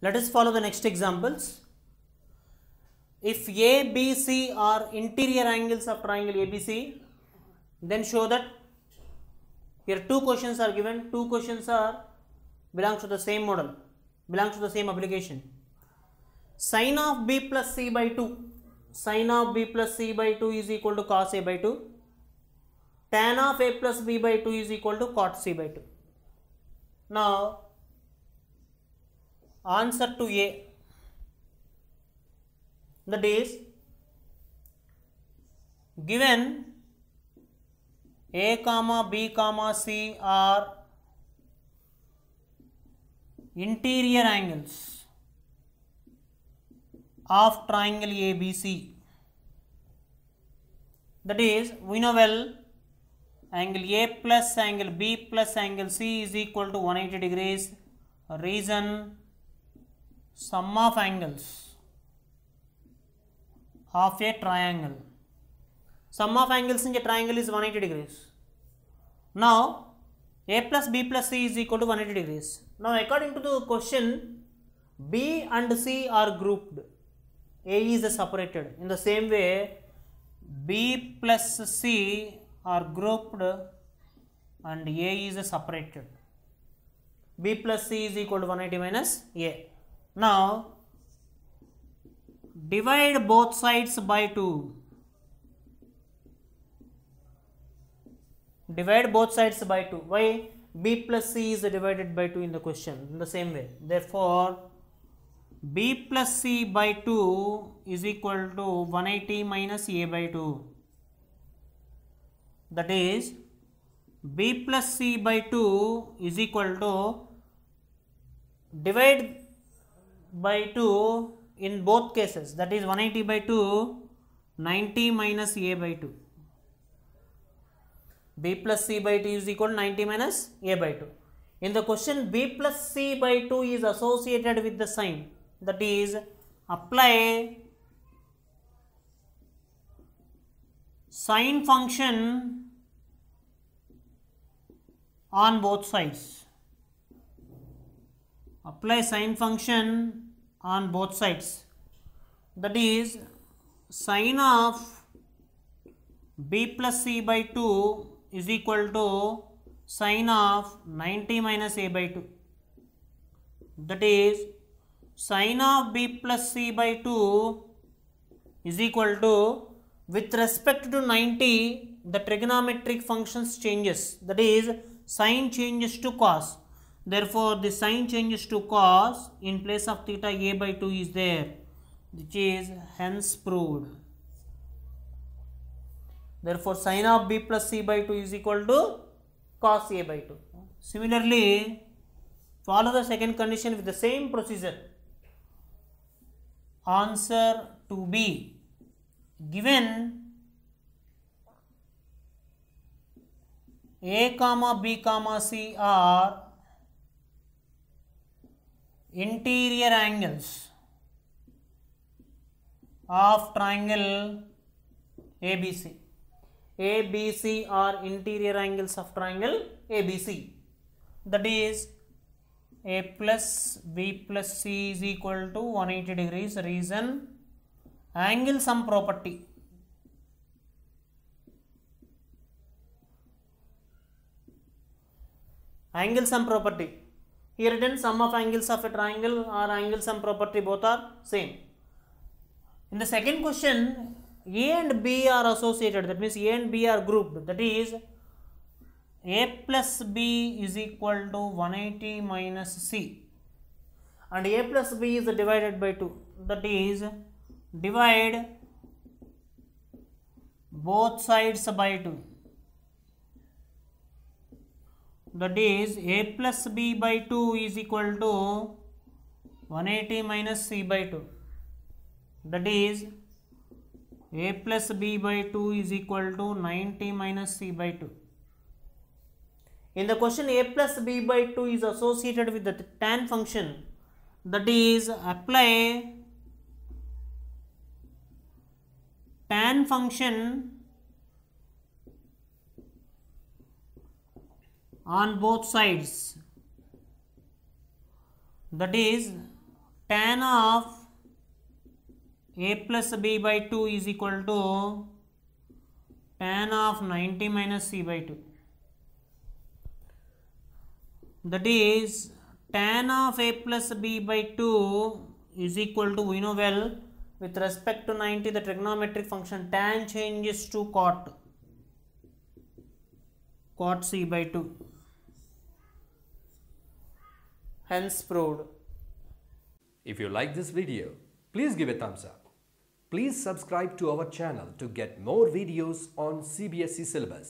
Let us follow the next examples. If A, B, C are interior angles of triangle ABC, then show that here two questions are given, two questions are belongs to the same model, belongs to the same application. Sine of B plus C by 2, sine of B plus C by 2 is equal to cos A by 2, tan of A plus B by 2 is equal to cot C by 2. Now, answer to A. That is given A comma B comma C are interior angles of triangle ABC that is we know well angle A plus angle B plus angle C is equal to 180 degrees. Reason sum of angles of a triangle. Sum of angles in a triangle is 180 degrees. Now, A plus B plus C is equal to 180 degrees. Now, according to the question, B and C are grouped. A is separated. In the same way, B plus C are grouped and A is separated. B plus C is equal to 180 minus A. Now, divide both sides by 2 divide both sides by 2 why? B plus c is divided by 2 in the question in the same way. Therefore b plus c by 2 is equal to 180 minus a by 2 that is b plus c by 2 is equal to divide by 2 in both cases that is 180 by 2 90 minus a by 2 b plus c by 2 is equal to 90 minus a by 2 in the question b plus c by 2 is associated with the sine that is apply sine function on both sides apply sine function on both sides. That is sine of b plus c by 2 is equal to sine of 90 minus a by 2 that is sine of b plus c by 2 is equal to with respect to 90 the trigonometric functions changes. That is sine changes to cos therefore the sine changes to cos in place of theta a by 2 is there which is hence proved. Therefore sine of b plus c by 2 is equal to cos a by 2 similarly follow the second condition with the same procedure. Answer to B given a comma b comma c are interior angles of triangle ABC. ABC are interior angles of triangle ABC. That is A plus B plus C is equal to 180 degrees. Reason angle sum property. Angle sum property. Here written sum of angles of a triangle or angle sum property both are same. In the second question, A and B are associated. That means A and B are grouped. That is A plus B is equal to 180 minus C. And A plus B is divided by 2. That is divide both sides by 2. That is A plus B by 2 is equal to 180 minus C by 2 that is a plus b by 2 is equal to 90 minus c by 2 in the question a plus b by 2 is associated with the tan function. That is apply tan function on both sides. That is tan of a plus b by 2 is equal to tan of 90 minus c by 2 that is tan of a plus b by 2 is equal to we know well with respect to 90 the trigonometric function tan changes to cot cot c by 2 hence proved If you like this video, please give a thumbs up. Please subscribe to our channel to get more videos on CBSE syllabus.